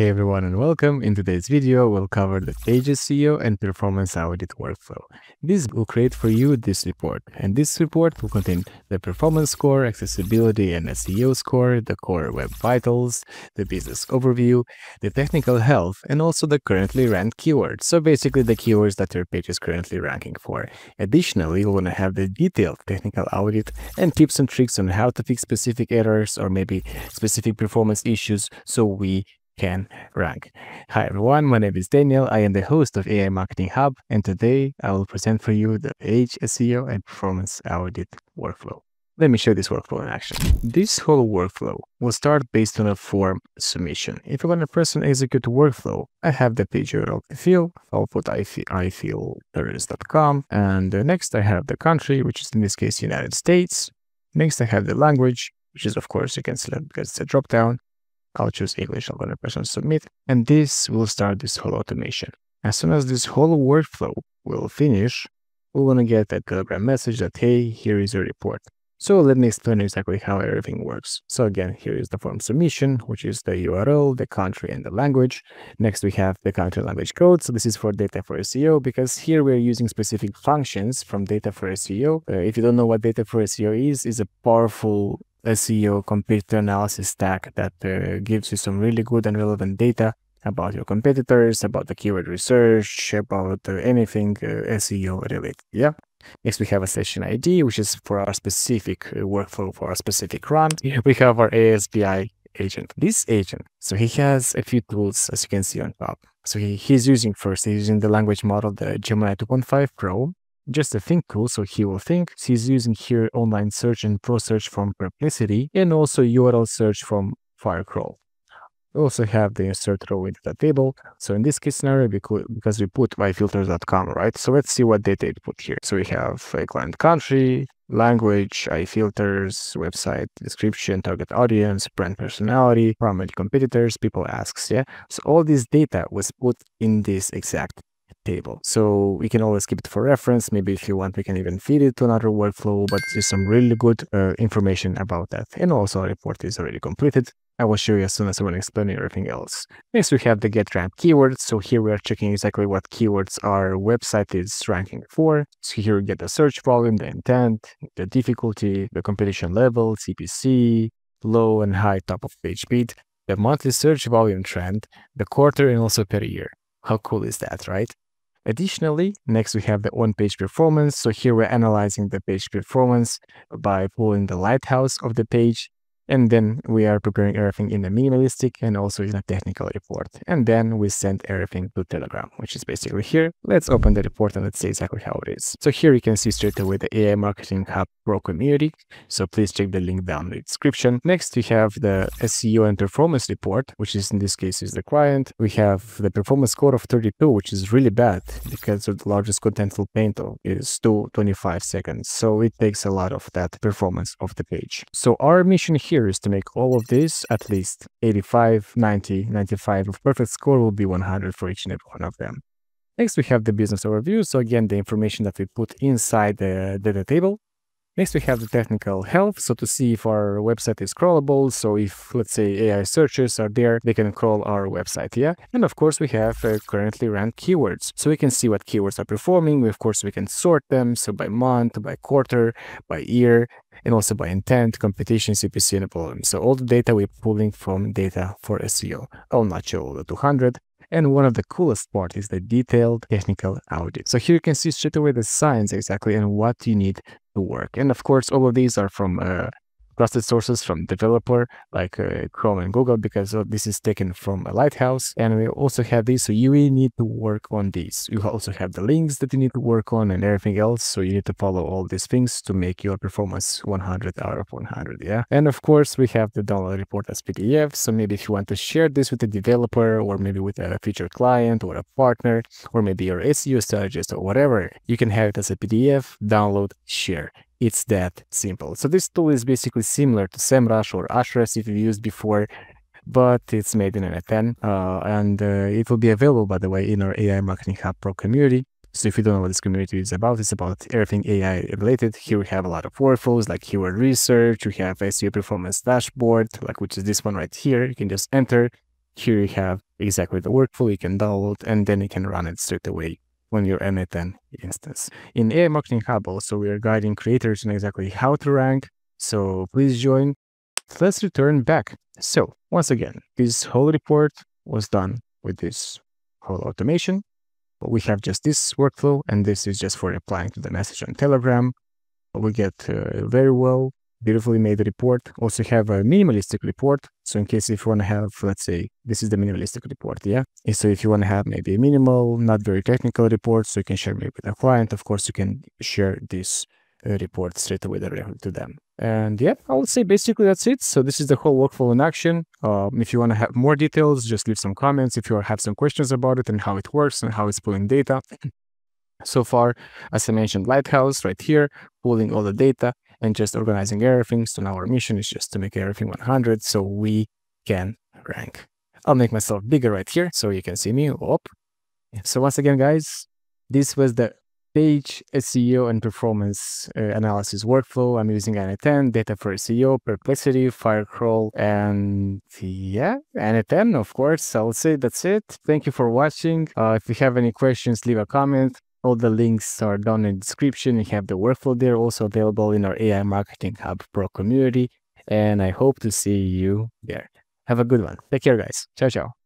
Hey everyone and welcome. In today's video, we'll cover the Page SEO and Performance Audit workflow. This will create for you this report, and this report will contain the performance score, accessibility and SEO score, the core web vitals, the business overview, the technical health, and also the currently ranked keywords. So basically the keywords that your page is currently ranking for. Additionally, you'll want to have the detailed technical audit and tips and tricks on how to fix specific errors or maybe specific performance issues so we can rank. Hi everyone, my name is Daniel. I am the host of AI Marketing Hub, and today I will present for you the Page SEO and Performance Audit workflow. Let me show this workflow in action. This whole workflow will start based on a form submission. If you want to press on execute workflow, I have the page URL to fill. I'll put ifilters.com. And uh, next I have the country, which is in this case United States. Next I have the language, which is of course you can select because it's a drop down. I'll choose English, I'm going to press on submit, and this will start this whole automation. As soon as this whole workflow will finish, we're going to get a Telegram message that, hey, here is your report. So let me explain exactly how everything works. So again, here is the form submission, which is the URL, the country, and the language. Next, we have the country language code. So this is for DataForSEO because here we're using specific functions from DataForSEO. Uh, if you don't know what DataForSEO is, is a powerful SEO competitor analysis stack that uh, gives you some really good and relevant data about your competitors, about the keyword research, about uh, anything uh, SEO related. Yeah. Next, we have a session ID, which is for our specific uh, workflow for our specific run. Here we have our ASBI agent. This agent, so he has a few tools, as you can see on top. So he, he's using first, he's using the language model, the Gemini 2.5 Pro just a think tool, so he will think. He's using here online search and pro search from Perplexity and also URL search from Firecrawl. We also have the insert row into the table. So in this case scenario, because we put ifilters.com, right? So let's see what data it put here. So we have a client country, language, ifilters, website description, target audience, brand personality, primary competitors, people asks, yeah? So all this data was put in this exact table. So we can always keep it for reference. Maybe if you want, we can even feed it to another workflow, but there's some really good uh, information about that. And also our report is already completed. I will show you as soon as I to explain everything else. Next, we have the get rank keywords. So here we are checking exactly what keywords our website is ranking for. So here we get the search volume, the intent, the difficulty, the competition level, CPC, low and high top of page speed, the monthly search volume trend, the quarter, and also per year. How cool is that, right? Additionally, next we have the on-page performance. So here we're analyzing the page performance by pulling the lighthouse of the page and then we are preparing everything in a minimalistic and also in a technical report. And then we send everything to Telegram, which is basically here. Let's open the report and let's see exactly how it is. So here you can see straight away the AI Marketing Hub Pro community. So please check the link down in the description. Next, we have the SEO and performance report, which is in this case is the client. We have the performance score of 32, which is really bad because the largest contentful paint is 225 seconds. So it takes a lot of that performance of the page. So our mission here here is to make all of this at least 85, 90, 95 of perfect score will be 100 for each and every one of them. Next, we have the business overview. So again, the information that we put inside the data table. Next, we have the technical health. So to see if our website is crawlable. So if, let's say, AI searches are there, they can crawl our website, yeah? And of course, we have uh, currently ranked keywords. So we can see what keywords are performing. We, Of course, we can sort them. So by month, by quarter, by year, and also by intent, competition, CPC, and volume. So all the data we're pulling from DataForSEO. I'll not all the 200. And one of the coolest part is the detailed technical audit. So here you can see straight away the science exactly and what you need to work. And of course, all of these are from uh, trusted sources from developer like uh, Chrome and Google because uh, this is taken from a Lighthouse. And we also have this, so you really need to work on these. You also have the links that you need to work on and everything else. So you need to follow all these things to make your performance 100 out of 100. Yeah. And of course, we have the download report as PDF. So maybe if you want to share this with a developer or maybe with a future client or a partner or maybe your SEO strategist or whatever, you can have it as a PDF, download, share. It's that simple. So this tool is basically similar to SEMrush or Ahrefs if you've used before, but it's made in 10 uh, and uh, it will be available, by the way, in our AI Marketing Hub Pro community. So if you don't know what this community is about, it's about everything AI related. Here we have a lot of workflows like keyword research. We have SEO performance dashboard, like which is this one right here. You can just enter here you have exactly the workflow you can download and then you can run it straight away on your n8n instance. In AI Marketing Hub also, we are guiding creators on exactly how to rank. So please join. Let's return back. So once again, this whole report was done with this whole automation. But we have just this workflow, and this is just for replying to the message on Telegram. We get uh, very well beautifully made report. Also have a minimalistic report. So in case if you want to have, let's say, this is the minimalistic report, yeah? And so if you want to have maybe a minimal, not very technical report, so you can share maybe with a client, of course, you can share this uh, report straight away directly to them. And yeah, I would say basically that's it. So this is the whole workflow in action. Um, if you want to have more details, just leave some comments. If you have some questions about it and how it works and how it's pulling data. so far, as I mentioned, Lighthouse right here, pulling all the data and just organizing everything. So now our mission is just to make everything 100 so we can rank. I'll make myself bigger right here so you can see me. Up. So once again, guys, this was the page SEO and performance uh, analysis workflow. I'm using n8n, data for SEO, Perplexity, Firecrawl, and yeah, n8n, of course. I'll say that's it. Thank you for watching. Uh, if you have any questions, leave a comment. All the links are down in the description. You have the workflow there also available in our AI Marketing Hub Pro community. And I hope to see you there. Have a good one. Take care, guys. Ciao, ciao.